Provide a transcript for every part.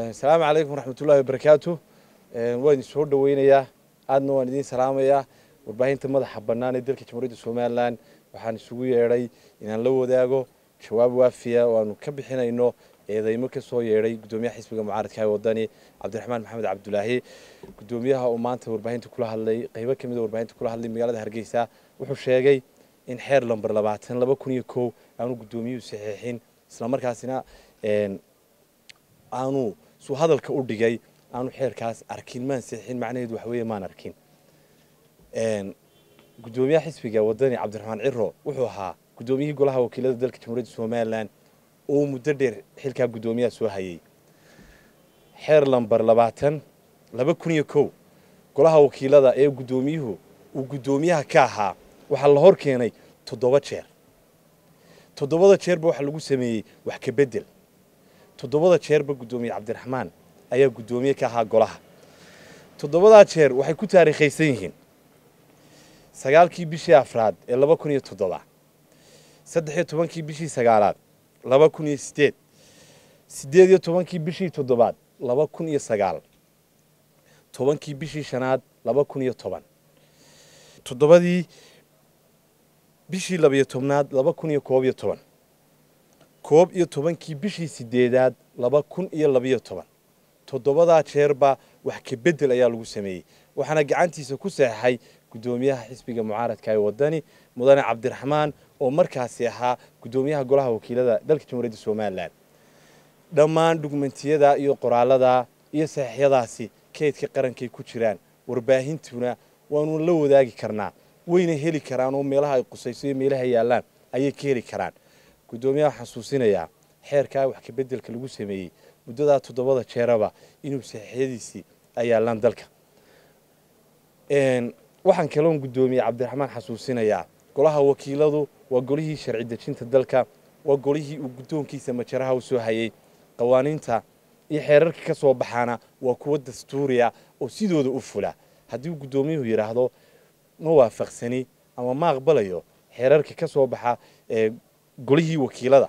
asalaamu calaykum waraxmatullahi wabarakaatu waan idin soo dhaweynayaa. Aadna waan idiin salaamayaa. Warbaahinta madaxa bannaan ee dalka jamhuuriyadda somalilan waxaan isugu yeedhay inaan la wadaago jawaab waafiya oo aanu ka bixinayno eedeymo ka soo yeedhay guddoomiyaha xisbiga mucaaradka ee wadani cabdiraxmaan maxamed cabdulaahi. Guddoomiyaha uu maanta warbaahinta kula hadlay qaybo ka mid a warbaahinta kula hadlay magaalada hargeysa wuxuu sheegay in xeer lamber labaatan laba kun iyo kow aanu guddoomiyuhu saxiixin. Islamarkaasina aanu suu hadalka u dhigay aanu xeerkaas arkin. Maan saxiixin macnaheedu weeye maan arkin. Guddoomiyaha xisbiga wadani cabdiraxmaan ciro wuxuu ahaa guddoomiyihii golaha wakiilada dalka jamhuuriyadda somalilan oo muddo dheer xilkaa guddoomiyaha soo hayay. Xeer lamber labaatan laba kun iyo kow golaha wakiilada ee guddoomiyuhu uu guddoomiyaha ka ahaa waxaa la hor keenay toddoba jeer. Toddobada jeerba waxaa lagu sameeyey wax ka bedel toddobada jeerba guddoomiye cabdiraxmaan. Ayaa guddoomiye ka ahaa golaha. Toddobadaa jeer waxay ku taariikhaysan yihiin sagaalkii bishii afraad ee laba kun iyo toddoba saddex iyo tobankii bishii sagaalaad laba kun iyo sideed siddeed iyo tobankii bishii toddobaad laba kun iyo sagaal tobankii bishii shanaad laba kun iyo toban toddobadii bishii labiyo tobnaad laba kun iyo koob iyo toban koob iyo tobankii bishii sideedaad laba kun iyo labiyo toban. Toddobadaa jeerba wax ka bedel ayaa lagu sameeyey waxaana gacantiisa ku saxeixay guddoomiyaha xisbiga mucaaradka ee wadani mudane cabdiraxmaan oo markaasi ahaa guddoomiyaha golaha wakiilada dalka jamhuuriyadda somalilan dhammaan dhugmentiyada iyo qoraalada iyo saxiixyadaasi keydka qarankay ku jiraan warbaahintuna waanu la wadaagi karnaa wayna heli karaan oo meelaha ay qusayso iyo meelaha yaallaan ayay ka heli karaan guddoomiyaha xasuusinayaa xeerkaa wax ka bedelka lagu sameeyey muddadaa toddobada jeeraba inuu saxiixyadiisii ay yaallaan dalka. Waxaan kaloon guddoomiye cabdiraxmaan xasuusinayaa golaha wakiiladu waa golihii sharci dejinta dalka waa golihii uu guddoonkiisa majaraha u soo hayay. Qawaaniinta iyo xeerarka ka soo baxaana waa kuwo dastuuriya oo sidooda u fula. Haddii uu guddoomiyuhu yidhaahdo ma waafaqsani ama ma aqbalayo xeerarka ka soo baxa golihii wakiilada.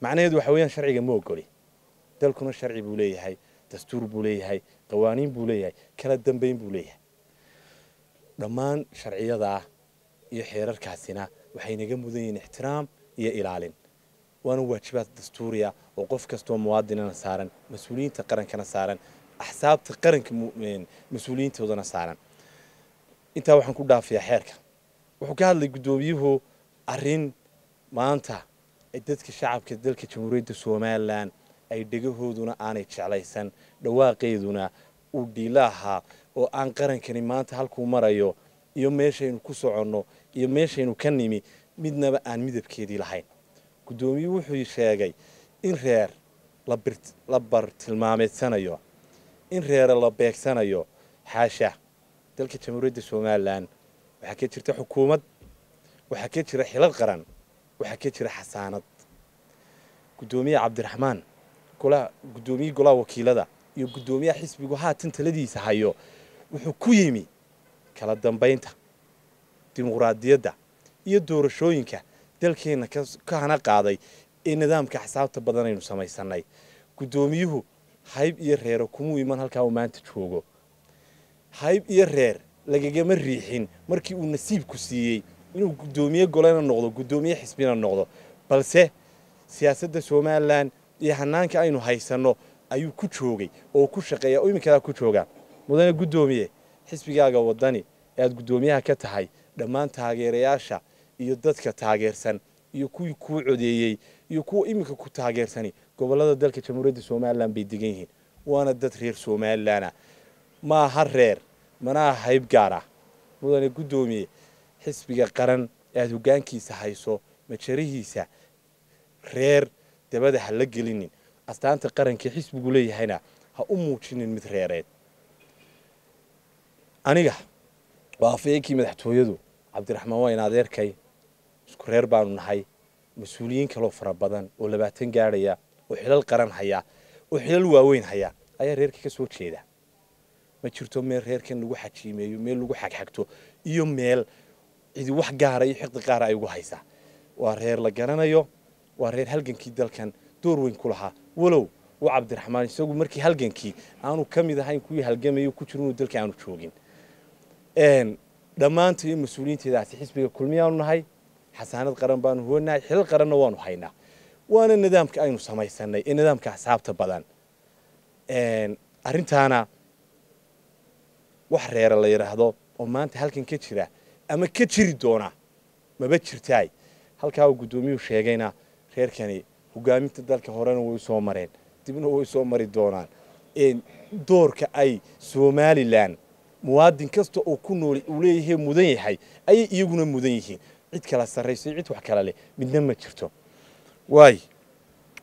Macnaheedu waxa weeyaan sharciga ma ogoli. Dalkuna sharci buu leeyahay dastuur buu leeyahay qawaaniin buu leeyahay kala dambayn buu leeyahay. Dhammaan sharciyadaa iyo xeerarkaasina waxay naga mudan yihiin ixtiraam iyo ilaalin. Waana waajibaad dastuuriya oo qof kastoo muwaadinana saaran mas'uuliyiinta qarankana saaran axsaabta qaranka mas'uuliyiintoodana saaran. Intaa waxaan ku dhaafiyaa xeerka. Wuxuu ka hadlay guddoomiyuhu arrin maanta dadka shacabka dalka jamhuuriyadda somalilan ay dhegahooduna aanay jeclaysan dhawaaqeeduna uu dhiila ahaa oo aan qarankani maanta halkuu marayo iyo meeshaynu ku soconno iyo meeshaynu ka nimi midnaba aan midabkeedii lahayn. Guddoomiyuhu wuxuu sheegay in reer la bartilmaameedsanayo in reere la beegsanayo. Xaasha dalka jamhuuriyadda somalilan waxaa ka jirta xukuumad waxaa ka jira xilal qaran waxaa ka jira xasaanad. Guddoomiyaha cabdiraxmaan guddoomiyihii golaha wakiilada iyo guddoomiyaha xisbigu haatan taladiisa hayo wuxuu ku yimi kala dambaynta dimuqraadiyadda iyo doorashooyinka dalkeenna ka hana qaaday ee nidaamka xisaabta badan aynu samaysanay guddoomiyuhu hayb iyo reero kumuu iman halkaa uu maanta joogo. Hayb iyo reer lagagama riixin markii uu nasiibku siiyey inuu guddoomiye golena noqdo guddoomiye xisbina noqdo balse siyaasadda somalilan iyo hanaanka aynu haysanno ayuu ku joogay oo ku shaqeeya oo iminkadaa ku jooga mudane guddoomiye xisbigaaga wadani ee aad guddoomiyaha ka tahay dhammaan taageerayaasha iyo dadka taageersan iyo kuwii kuu codeeyey iyo kuwa iminka ku taageersani gobollada dalka jamhuuriyadda somalilan bay degan yihiin waana dad reer somalilana ma aha reer mana aha hayb gaar ah. Mudane guddoomiye xisbiga qaran ee aad hoggaankiisa hayso majarihiisa reer dabada ha la gelinin astaanta qarankii xisbigu leeyahayna ha u muujinin mid reereed aniga waa afayeenkii madaxtooyadu cabdiraxmaan waa in adeerkay isku reer baanu nahay mas-uuliyiin kaloo fara badan oo labaatan gaadhaya oo xilal qaran haya oo xilal waaweyn haya ayaa reerka ka soo jeeda ma jirto meel reerkan lagu xajiimeeyo meel lagu xagxagto iyo meel cidi wax gaara iyo xiqdi qaara ay ugu haysaa. Waa reer la garanayo waa reer halgankii dalkan door weyn ku lahaa. Walow uu cabdiraxmaan isagu markii halgankii aanu ka mid ahayn kuwii halgamayo ku jiro inuu dalka aanu joogin. Dhammaanta iyo mas'uuliyiinteedaasi xisbiga kulmiyaanu nahay xasaanad qaran baanu huwanahay xilal qaranna waanu haynaa. Waana nidaamka aynu samaysanay ee nidaamka axsaabta badan. Arrintaana wax reera la yidhaahdo oo maanta halkan ka jira ama ka jiri doona maba jirtaay. Halkaa uu guddoomiyuhu sheegayna reerkani hogaaminta dalka horena way soo mareen dibna way soo mari doonaan. Doorka ay somalilan muwaadin kasta oo ku nool uu leeyahay mudan yahay ayay iyaguna mudan yihiin. Cid kala sarrayso cid wax kala leh midna ma jirto. Waay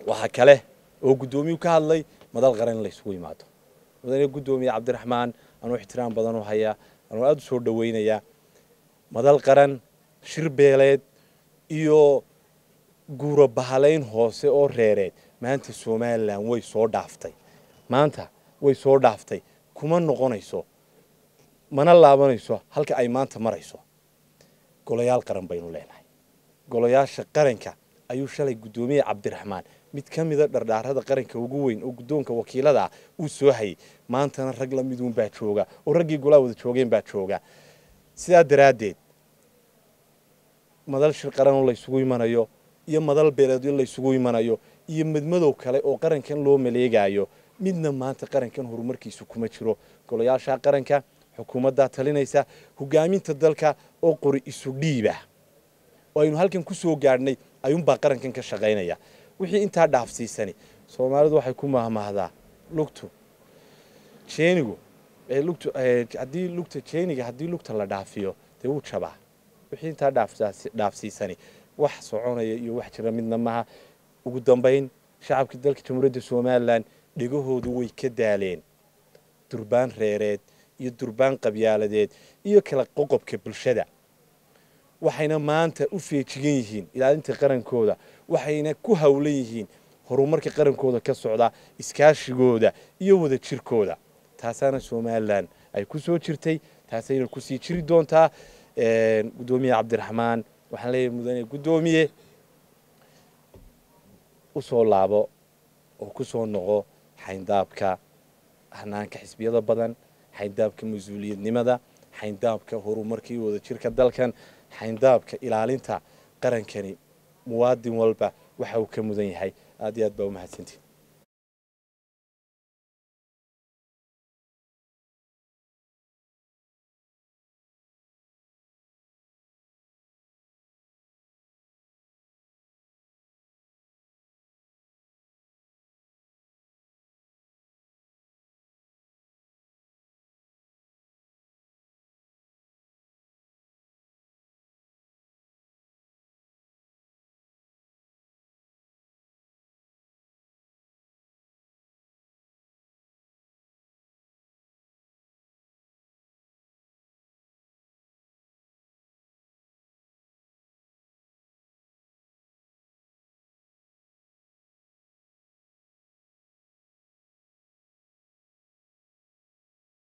waxaa kale oo guddoomiyuhu ka hadlay madal qaran in laysugu yimaado. Mudane guddoomiye cabdiraxmaan anuu ixtiraam badan u hayaa anuu aada u soo dhawaynayaa madal qaran shir beeleed iyo guuro bahalayn hoose oo reereed. Maanta somalilan way soo dhaaftay. Maanta way soo dhaaftay. Kuma noqonayso mana laabanayso halka ay maanta marayso. Golayaal qaran baynu leenahay. Golayaasha qaranka ayuu shalay guddoomiye cabdiraxmaan. Mid ka mida dhardhaarada qaranka ugu weyn oo guddoonka wakiilada uu soo hayay. Maantana rag la miduun baa jooga oo raggii golaa wada joogeen baa jooga sidaa daraaddeed madal shir qaran laysugu imanayo iyo madal beeleedyo laysugu imanayo iyo midmadow kale oo qarankan loo maleegaayo midna maanta qarankan horumarkiisu kuma jiro. Golayaasha qaranka xukuumaddaa talinaysa hogaaminta dalka oo qori isu dhiiba. Oo aynu halkan ku soo gaadhnay ayuunbaa qarankan ka shaqaynaya. Wixii intaa dhaafsiisani soomaalidu waxay ku mahmahdaa. Lugtu jeenigu haddii lugta jeeniga haddii lugta la dhaafiyo dee wuu jabaa wixii intaa dhaafsiisani wax soconaya iyo wax jira midna maha. Ugu dambayn shacabka dalka jamhuuriyadda somalilan dhegahoodu way ka daaleen. Durbaan reereed iyo durbaan qabyaaladeed iyo kala qoqobka bulshada. Waxayna maanta u feejigan yihiin ilaalinta qarankooda. Waxayna ku hawlan yihiin horumarka qarankooda ka socda iskaashigooda iyo wada jirkooda taasaana somalilan ay ku soo jirtay taasayna ku sii jiri doontaa guddoomiye cabdiraxmaan. Waxaan leeyahay mudane guddoomiye u soo laabo oo ku soo noqo xayndaabka hanaanka xisbiyada badan xayndaabka mas'uuliyadnimada xayndaabka horumarka iyo wada jirka dalkan xayndaabka ilaalinta qarankani muwaadin walba waxa uu ka mudan yahay. Aad iyo aad baa u mahadsantihin